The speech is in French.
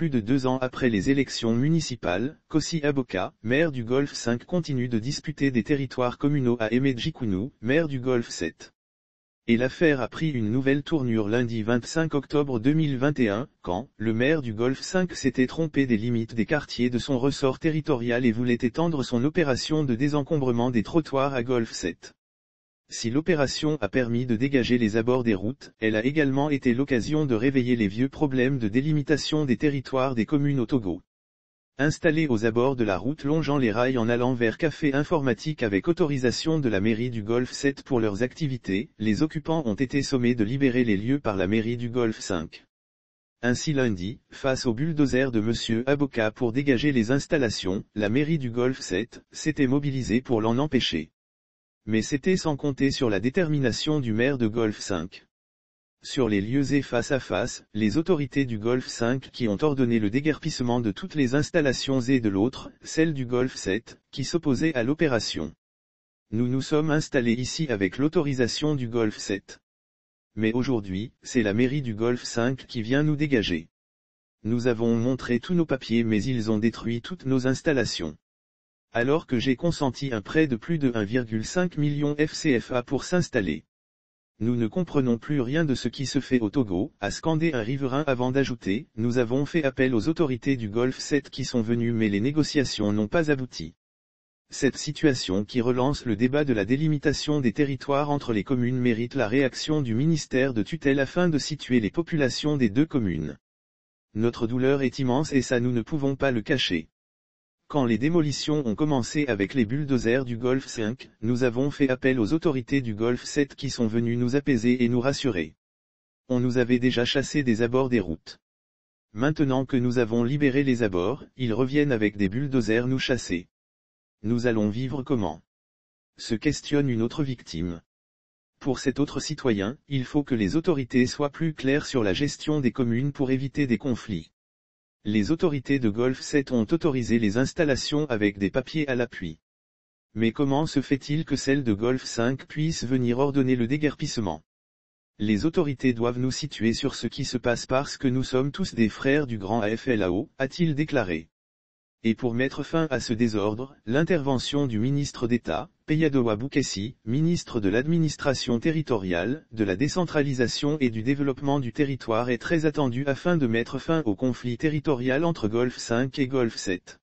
plus de deux ans après les élections municipales, Kossi Aboka, maire du Golfe 5 continue de disputer des territoires communaux à Emedjikounou, maire du Golfe 7. Et l'affaire a pris une nouvelle tournure lundi 25 octobre 2021, quand, le maire du Golfe 5 s'était trompé des limites des quartiers de son ressort territorial et voulait étendre son opération de désencombrement des trottoirs à Golfe 7. Si l'opération a permis de dégager les abords des routes, elle a également été l'occasion de réveiller les vieux problèmes de délimitation des territoires des communes au Togo. Installés aux abords de la route longeant les rails en allant vers café informatique avec autorisation de la mairie du Golfe 7 pour leurs activités, les occupants ont été sommés de libérer les lieux par la mairie du Golfe 5. Ainsi lundi, face au bulldozer de M. Aboka pour dégager les installations, la mairie du Golfe 7 s'était mobilisée pour l'en empêcher. Mais c'était sans compter sur la détermination du maire de Golfe 5. Sur les lieux et face à face, les autorités du Golfe 5 qui ont ordonné le déguerpissement de toutes les installations et de l'autre, celle du Golfe 7, qui s'opposait à l'opération. Nous nous sommes installés ici avec l'autorisation du Golfe 7. Mais aujourd'hui, c'est la mairie du Golfe 5 qui vient nous dégager. Nous avons montré tous nos papiers mais ils ont détruit toutes nos installations alors que j'ai consenti un prêt de plus de 1,5 million FCFA pour s'installer. Nous ne comprenons plus rien de ce qui se fait au Togo, a scandé un riverain avant d'ajouter, nous avons fait appel aux autorités du Golfe 7 qui sont venues mais les négociations n'ont pas abouti. Cette situation qui relance le débat de la délimitation des territoires entre les communes mérite la réaction du ministère de tutelle afin de situer les populations des deux communes. Notre douleur est immense et ça nous ne pouvons pas le cacher. Quand les démolitions ont commencé avec les bulldozers du Golfe 5, nous avons fait appel aux autorités du Golfe 7 qui sont venues nous apaiser et nous rassurer. On nous avait déjà chassé des abords des routes. Maintenant que nous avons libéré les abords, ils reviennent avec des bulldozers nous chasser. Nous allons vivre comment? Se questionne une autre victime. Pour cet autre citoyen, il faut que les autorités soient plus claires sur la gestion des communes pour éviter des conflits. Les autorités de Golfe 7 ont autorisé les installations avec des papiers à l'appui. Mais comment se fait-il que celles de Golfe 5 puissent venir ordonner le déguerpissement? Les autorités doivent nous situer sur ce qui se passe parce que nous sommes tous des frères du grand AFLAO, a-t-il déclaré. Et pour mettre fin à ce désordre, l'intervention du ministre d'État, Peyadowa Boukessi, ministre de l'administration territoriale, de la décentralisation et du développement du territoire est très attendue afin de mettre fin au conflit territorial entre Golfe 5 et Golfe 7.